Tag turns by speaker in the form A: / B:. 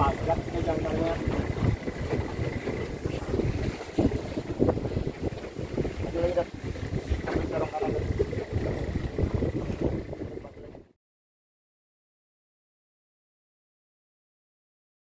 A: bờ gánh cho dân đông